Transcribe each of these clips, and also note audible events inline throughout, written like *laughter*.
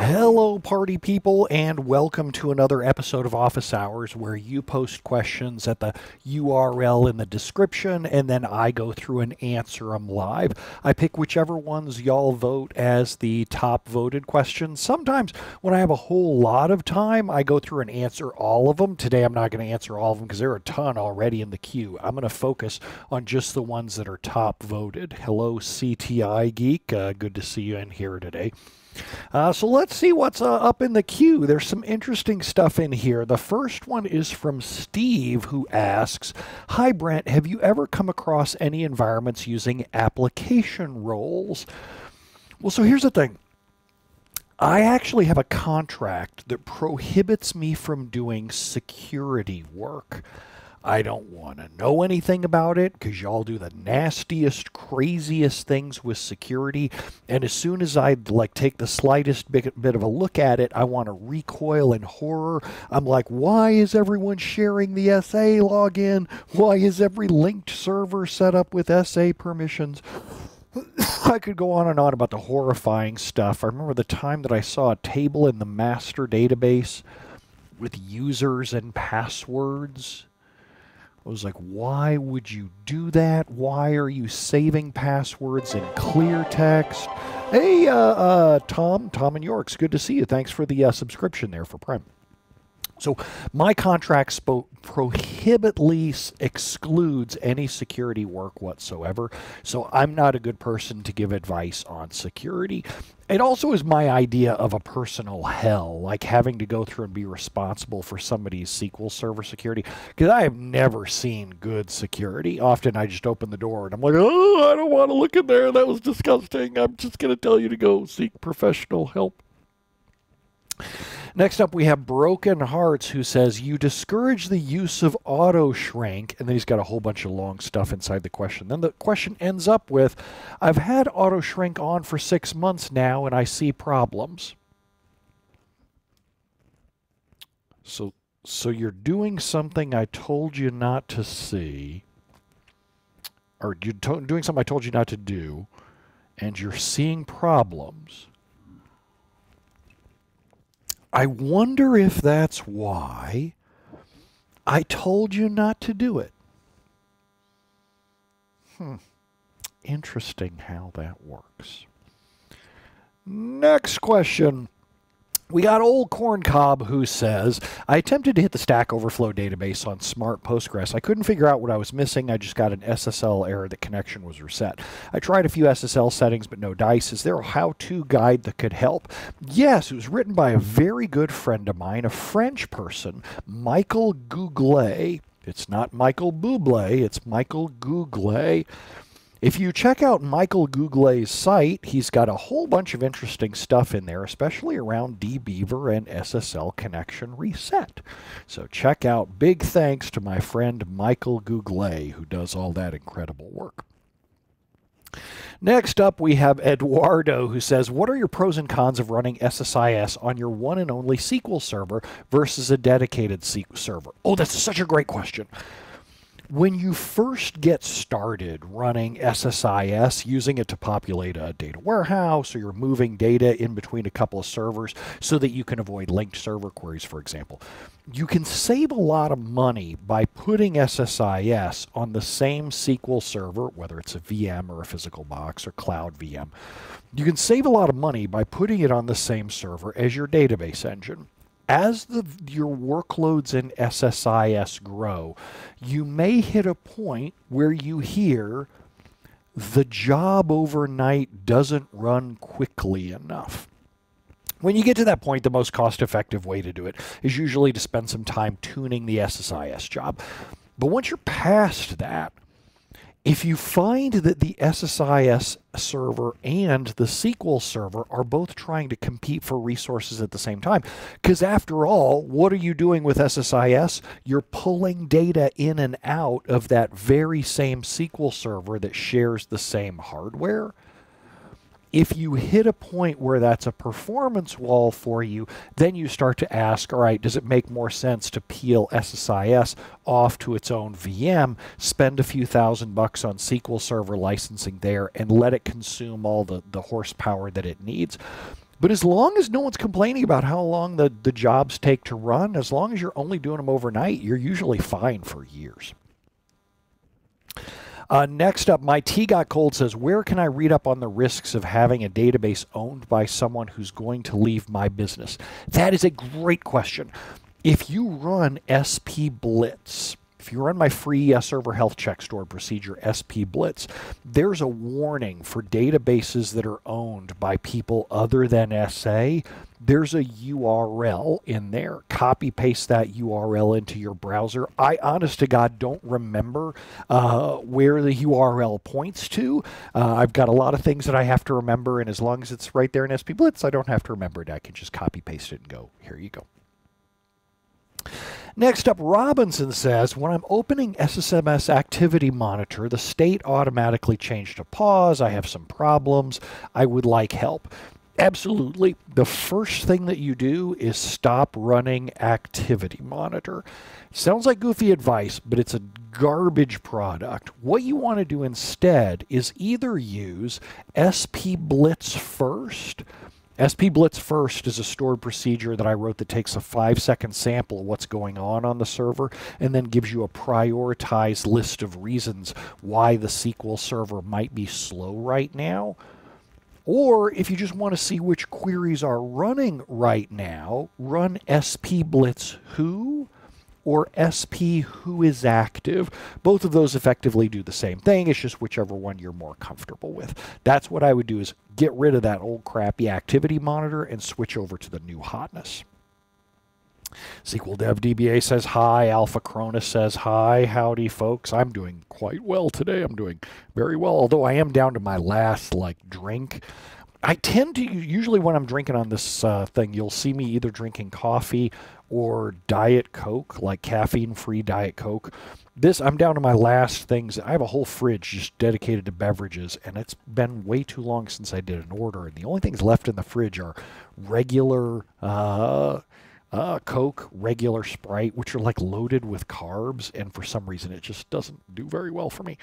Hello, party people, and welcome to another episode of Office Hours where you post questions at the URL in the description and then I go through and answer them live. I pick whichever ones y'all vote as the top voted questions. Sometimes when I have a whole lot of time, I go through and answer all of them. Today I'm not going to answer all of them because there are a ton already in the queue. I'm going to focus on just the ones that are top voted. Hello, CTI Geek. Uh, good to see you in here today. Uh, so let's see what's uh, up in the queue. There's some interesting stuff in here. The first one is from Steve, who asks Hi, Brent. Have you ever come across any environments using application roles? Well, so here's the thing. I actually have a contract that prohibits me from doing security work. I don't want to know anything about it because y'all do the nastiest, craziest things with security. And as soon as I like take the slightest bit, bit of a look at it, I want to recoil in horror. I'm like, why is everyone sharing the SA login? Why is every linked server set up with SA permissions? *coughs* I could go on and on about the horrifying stuff. I remember the time that I saw a table in the master database with users and passwords I was like, why would you do that? Why are you saving passwords in clear text? Hey, uh, uh, Tom, Tom and Yorks, good to see you. Thanks for the uh, subscription there for Prime. So my contract spo- prohibitly excludes any security work whatsoever. So I'm not a good person to give advice on security. It also is my idea of a personal hell, like having to go through and be responsible for somebody's SQL Server security. Because I have never seen good security. Often I just open the door and I'm like, oh, I don't want to look in there. That was disgusting. I'm just going to tell you to go seek professional help. Next up, we have Broken Hearts, who says, You discourage the use of auto shrink. And then he's got a whole bunch of long stuff inside the question. Then the question ends up with, I've had auto shrink on for six months now, and I see problems. So, so you're doing something I told you not to see, or you're doing something I told you not to do, and you're seeing problems. I wonder if that's why I told you not to do it. Hmm. Interesting how that works. Next question. We got old corn cob who says, I attempted to hit the Stack Overflow database on Smart Postgres. I couldn't figure out what I was missing. I just got an SSL error. The connection was reset. I tried a few SSL settings, but no dice. Is there a how-to guide that could help? Yes, it was written by a very good friend of mine, a French person, Michael Googlet. It's not Michael Bublé, it's Michael Googlet. If you check out Michael Googlet's site, he's got a whole bunch of interesting stuff in there, especially around DBeaver and SSL connection reset. So check out big thanks to my friend Michael Googlet, who does all that incredible work. Next up, we have Eduardo, who says, What are your pros and cons of running SSIS on your one and only SQL server versus a dedicated SQL server? Oh, that's such a great question when you first get started running SSIS, using it to populate a data warehouse, or you're moving data in between a couple of servers so that you can avoid linked server queries, for example, you can save a lot of money by putting SSIS on the same SQL server, whether it's a VM or a physical box or cloud VM. You can save a lot of money by putting it on the same server as your database engine as the, your workloads in SSIS grow, you may hit a point where you hear the job overnight doesn't run quickly enough. When you get to that point, the most cost effective way to do it is usually to spend some time tuning the SSIS job. But once you're past that, if you find that the SSIS server and the SQL server are both trying to compete for resources at the same time, because after all, what are you doing with SSIS? You're pulling data in and out of that very same SQL server that shares the same hardware if you hit a point where that's a performance wall for you, then you start to ask, all right, does it make more sense to peel SSIS off to its own VM, spend a few thousand bucks on SQL Server licensing there, and let it consume all the, the horsepower that it needs? But as long as no one's complaining about how long the, the jobs take to run, as long as you're only doing them overnight, you're usually fine for years. Uh, next up, my tea got cold says, Where can I read up on the risks of having a database owned by someone who's going to leave my business? That is a great question. If you run SP Blitz, if you run my free uh, server health check stored procedure SP Blitz, there's a warning for databases that are owned by people other than SA. There's a URL in there. Copy paste that URL into your browser. I, honest to God, don't remember uh, where the URL points to. Uh, I've got a lot of things that I have to remember, and as long as it's right there in SP Blitz, I don't have to remember it. I can just copy paste it and go, here you go. Next up, Robinson says, when I'm opening SSMS Activity Monitor, the state automatically changed to pause. I have some problems. I would like help. Absolutely. The first thing that you do is stop running Activity Monitor. Sounds like goofy advice, but it's a garbage product. What you want to do instead is either use SP Blitz first SP Blitz first is a stored procedure that I wrote that takes a five second sample of what's going on on the server and then gives you a prioritized list of reasons why the SQL server might be slow right now. Or if you just want to see which queries are running right now, run SP Blitz who or SP who is active. Both of those effectively do the same thing. It's just whichever one you're more comfortable with. That's what I would do is get rid of that old crappy activity monitor and switch over to the new hotness. SQL Dev DBA says hi. Alpha Cronus says hi. Howdy, folks. I'm doing quite well today. I'm doing very well, although I am down to my last like drink. I tend to usually when I'm drinking on this uh, thing, you'll see me either drinking coffee or Diet Coke, like caffeine free Diet Coke. This, I'm down to my last things. I have a whole fridge just dedicated to beverages, and it's been way too long since I did an order. And the only things left in the fridge are regular uh, uh, Coke, regular Sprite, which are like loaded with carbs, and for some reason it just doesn't do very well for me.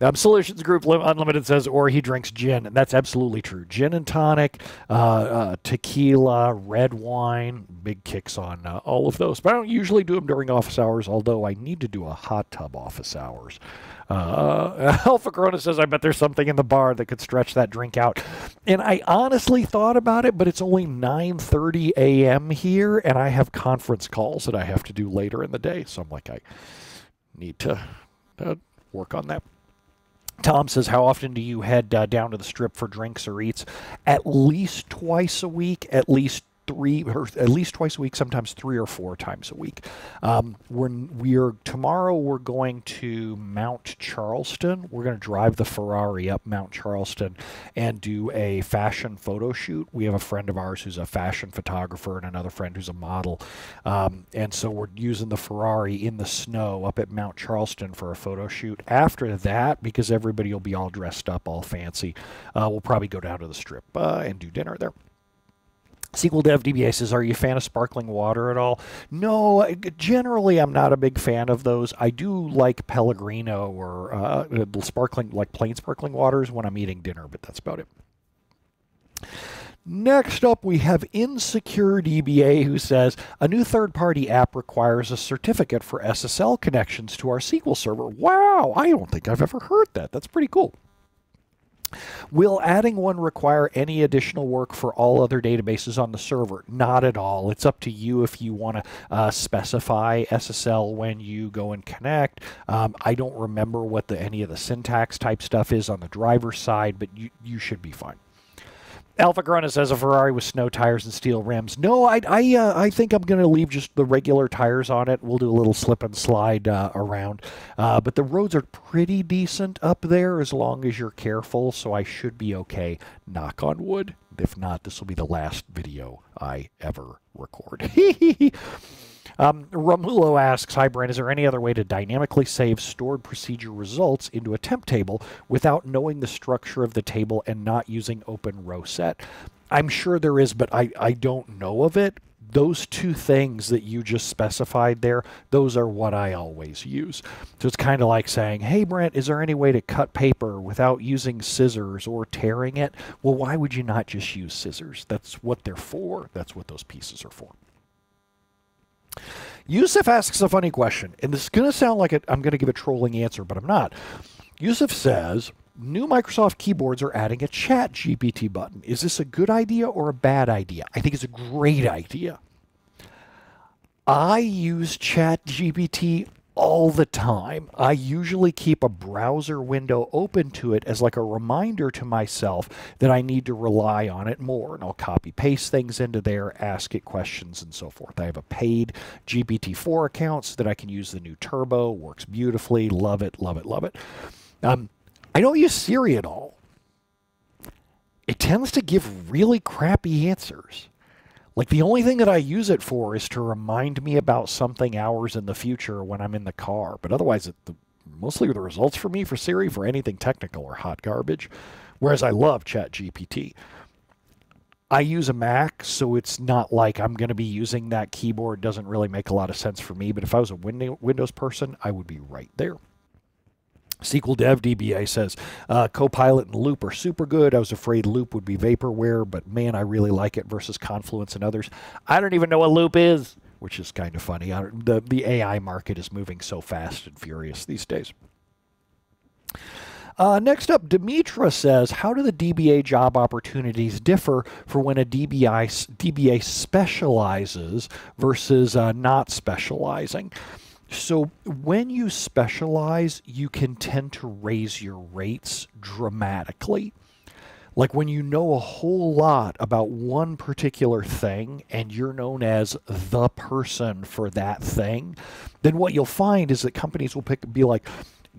Um, Solutions Group Unlimited says, or he drinks gin, and that's absolutely true. Gin and tonic, uh, uh, tequila, red wine, big kicks on uh, all of those. But I don't usually do them during office hours, although I need to do a hot tub office hours. Uh, *laughs* Alpha Corona says, I bet there's something in the bar that could stretch that drink out. And I honestly thought about it, but it's only 9.30 a.m. here, and I have conference calls that I have to do later in the day. So I'm like, I need to uh, work on that. Tom says, How often do you head uh, down to the strip for drinks or eats? At least twice a week, at least three or at least twice a week, sometimes three or four times a week. Um, when we are tomorrow, we're going to Mount Charleston. We're going to drive the Ferrari up Mount Charleston and do a fashion photo shoot. We have a friend of ours who's a fashion photographer and another friend who's a model, um, and so we're using the Ferrari in the snow up at Mount Charleston for a photo shoot. After that, because everybody will be all dressed up, all fancy, uh, we'll probably go down to the strip uh, and do dinner there. SQL Dev DBA says, Are you a fan of sparkling water at all? No, generally I'm not a big fan of those. I do like Pellegrino or uh, sparkling, like plain sparkling waters when I'm eating dinner, but that's about it. Next up, we have Insecure DBA who says a new third party app requires a certificate for SSL connections to our SQL server. Wow, I don't think I've ever heard that. That's pretty cool. Will adding one require any additional work for all other databases on the server? Not at all. It's up to you if you want to uh, specify SSL when you go and connect. Um, I don't remember what the any of the syntax type stuff is on the driver side, but you, you should be fine. Alpha Corona says a Ferrari with snow tires and steel rims. No, I I, uh, I think I'm going to leave just the regular tires on it. We'll do a little slip and slide uh, around. Uh, but the roads are pretty decent up there as long as you're careful, so I should be okay. Knock on wood. If not, this will be the last video I ever record. *laughs* Um, Romulo asks, Hi, Brent, is there any other way to dynamically save stored procedure results into a temp table without knowing the structure of the table and not using OPENROWSET? I'm sure there is, but I, I don't know of it. those two things that you just specified there, those are what I always use. So it's kind of like saying, hey, Brent, is there any way to cut paper without using scissors or tearing it? Well, why would you not just use scissors? That's what they're for. That's what those pieces are for. Yusuf asks a funny question, and this is going to sound like I'm going to give a trolling answer, but I'm not. Yusuf says, new Microsoft keyboards are adding a ChatGPT button. Is this a good idea or a bad idea? I think it's a great idea. I use ChatGPT all the time. I usually keep a browser window open to it as like a reminder to myself that I need to rely on it more. And I'll copy paste things into there, ask it questions, and so forth. I have a paid GPT-4 account so that I can use the new Turbo. Works beautifully. Love it, love it, love it. Um, I don't use Siri at all. It tends to give really crappy answers. Like the only thing that I use it for is to remind me about something hours in the future when I'm in the car. But otherwise, it, the, mostly the results for me for Siri for anything technical are hot garbage. Whereas I love ChatGPT. I use a Mac, so it's not like I'm going to be using that keyboard. Doesn't really make a lot of sense for me. But if I was a Windows person, I would be right there. SQL Dev DBA says uh, Copilot and Loop are super good. I was afraid Loop would be vaporware, but man, I really like it versus Confluence and others. I don't even know what Loop is, which is kind of funny. the the AI market is moving so fast and furious these days. Uh, next up, Demetra says, how do the DBA job opportunities differ for when a DBI, DBA specializes versus uh, not specializing? So when you specialize, you can tend to raise your rates dramatically. Like when you know a whole lot about one particular thing and you're known as the person for that thing, then what you'll find is that companies will pick be like,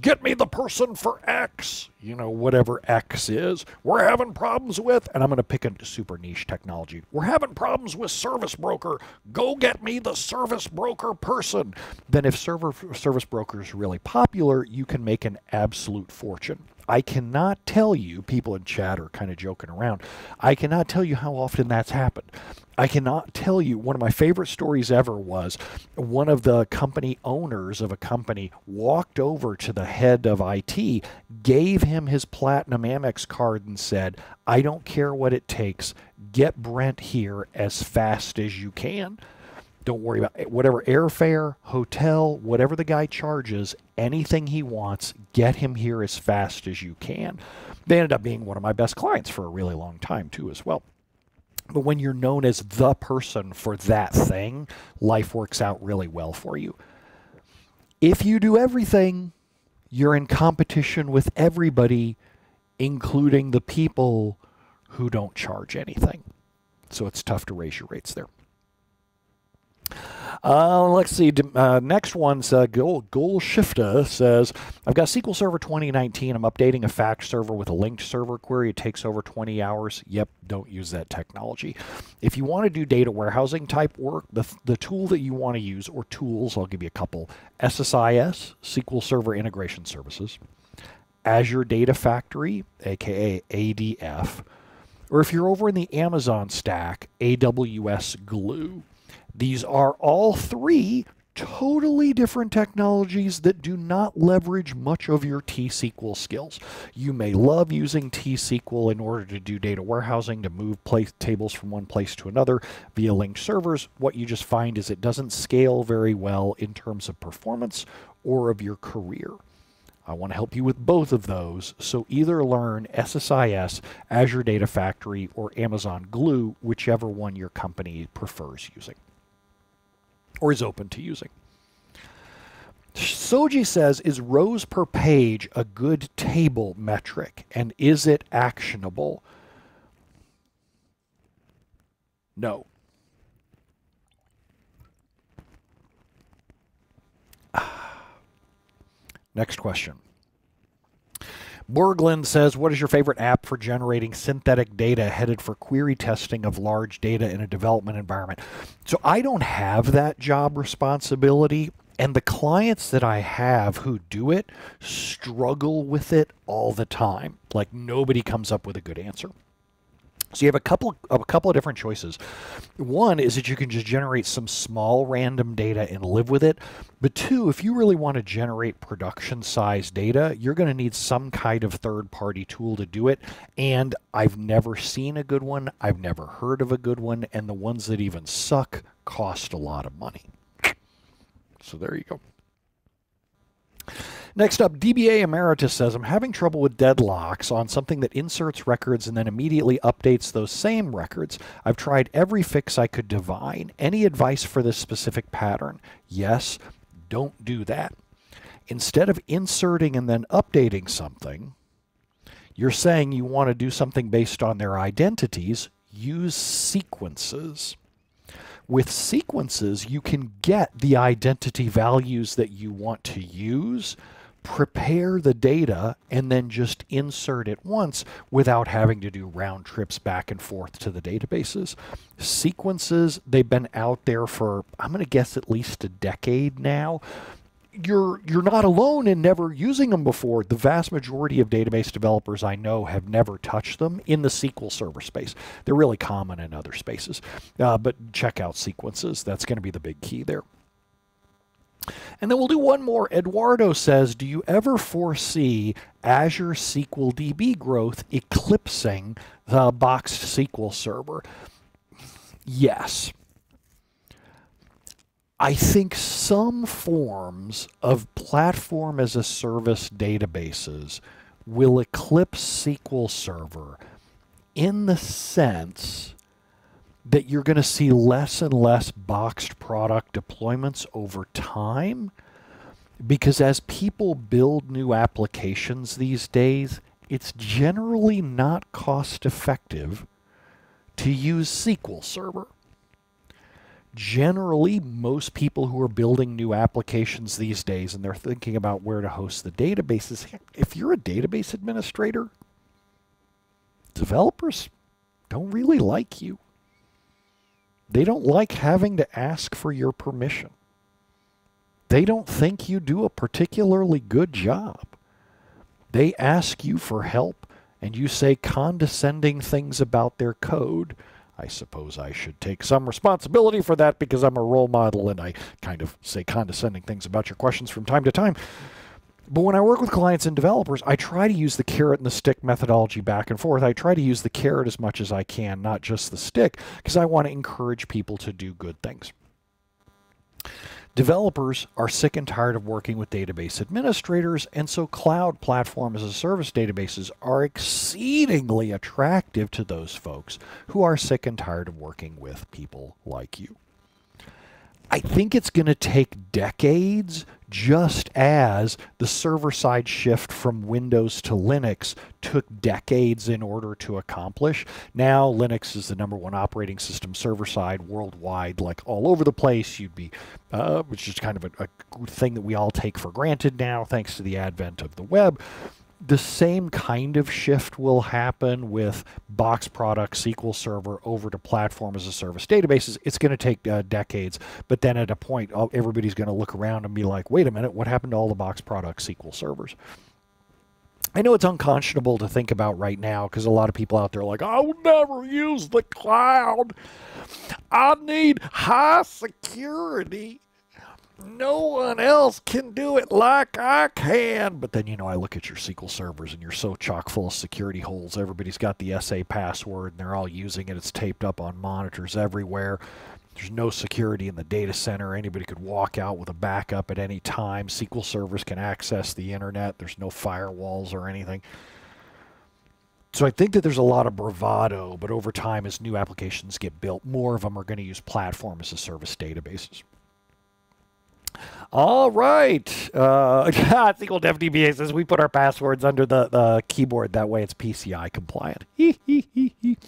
get me the person for X, you know, whatever X is. We're having problems with, and I'm going to pick a super niche technology. We're having problems with service broker. Go get me the service broker person. Then if server service broker is really popular, you can make an absolute fortune. I cannot tell you, people in chat are kind of joking around, I cannot tell you how often that's happened. I cannot tell you. One of my favorite stories ever was one of the company owners of a company walked over to the head of IT, gave him his Platinum Amex card, and said, I don't care what it takes. Get Brent here as fast as you can. Don't worry about it. whatever airfare, hotel, whatever the guy charges, anything he wants, get him here as fast as you can. They ended up being one of my best clients for a really long time, too, as well. But when you're known as the person for that thing, life works out really well for you. If you do everything, you're in competition with everybody, including the people who don't charge anything. So it's tough to raise your rates there. Uh, let's see. Uh, next one's uh, Goal, Goal Shifter says, I've got SQL Server 2019. I'm updating a fax server with a linked server query. It takes over 20 hours. Yep, don't use that technology. If you want to do data warehousing type work, the, the tool that you want to use, or tools, I'll give you a couple SSIS, SQL Server Integration Services, Azure Data Factory, aka ADF, or if you're over in the Amazon stack, AWS Glue. These are all three totally different technologies that do not leverage much of your T-SQL skills. You may love using T-SQL in order to do data warehousing, to move place, tables from one place to another via linked servers. What you just find is it doesn't scale very well in terms of performance or of your career. I want to help you with both of those, so either learn SSIS, Azure Data Factory, or Amazon Glue, whichever one your company prefers using or is open to using. Soji says, is rows per page a good table metric and is it actionable? No. *sighs* Next question. Borglin says, What is your favorite app for generating synthetic data headed for query testing of large data in a development environment? So I don't have that job responsibility. And the clients that I have who do it struggle with it all the time. Like nobody comes up with a good answer. So you have a couple of a couple of different choices. One is that you can just generate some small random data and live with it. But two, if you really want to generate production size data, you're going to need some kind of third party tool to do it. And I've never seen a good one. I've never heard of a good one. And the ones that even suck cost a lot of money. So there you go. Next up, DBA Emeritus says, I'm having trouble with deadlocks on something that inserts records and then immediately updates those same records. I've tried every fix I could divine. Any advice for this specific pattern? Yes, don't do that. Instead of inserting and then updating something, you're saying you want to do something based on their identities, use sequences. With sequences, you can get the identity values that you want to use prepare the data and then just insert it once without having to do round trips back and forth to the databases. Sequences, they've been out there for, I'm going to guess, at least a decade now. You're you're not alone in never using them before. The vast majority of database developers I know have never touched them in the SQL Server space. They're really common in other spaces, uh, but check out sequences. That's going to be the big key there. And then we'll do one more. Eduardo says, do you ever foresee Azure SQL DB growth eclipsing the boxed SQL server? Yes. I think some forms of platform as a service databases will eclipse SQL Server in the sense that you're going to see less and less boxed product deployments over time because as people build new applications these days, it's generally not cost effective to use SQL Server. Generally, most people who are building new applications these days and they're thinking about where to host the databases, if you're a database administrator, developers don't really like you. They don't like having to ask for your permission. They don't think you do a particularly good job. They ask you for help and you say condescending things about their code. I suppose I should take some responsibility for that because I'm a role model and I kind of say condescending things about your questions from time to time. But when I work with clients and developers, I try to use the carrot and the stick methodology back and forth. I try to use the carrot as much as I can, not just the stick, because I want to encourage people to do good things. Developers are sick and tired of working with database administrators, and so cloud platform as a service databases are exceedingly attractive to those folks who are sick and tired of working with people like you. I think it's going to take decades, just as the server side shift from Windows to Linux took decades in order to accomplish. Now, Linux is the number one operating system server side worldwide, like all over the place. You'd be, uh, which is kind of a, a thing that we all take for granted now, thanks to the advent of the web the same kind of shift will happen with box products, SQL Server over to platform as a service databases. It's going to take uh, decades, but then at a point, everybody's going to look around and be like, wait a minute, what happened to all the box product SQL servers? I know it's unconscionable to think about right now because a lot of people out there are like, I'll never use the cloud. I need high security no one else can do it like I can. But then, you know, I look at your SQL servers and you're so chock full of security holes. Everybody's got the SA password and they're all using it. It's taped up on monitors everywhere. There's no security in the data center. Anybody could walk out with a backup at any time. SQL servers can access the internet. There's no firewalls or anything. So I think that there's a lot of bravado, but over time, as new applications get built, more of them are going to use platform as a service databases. All right. Uh, *laughs* SQL Dev DBA says we put our passwords under the, the keyboard. That way it's PCI compliant. *laughs*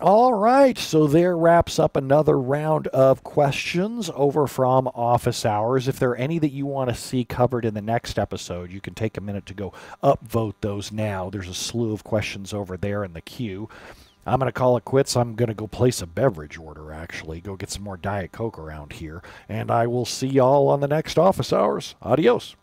All right, so there wraps up another round of questions over from Office Hours. If there are any that you want to see covered in the next episode, you can take a minute to go upvote those now. There's a slew of questions over there in the queue. I'm going to call it quits. I'm going to go place a beverage order, actually. Go get some more Diet Coke around here. And I will see y'all on the next office hours. Adios.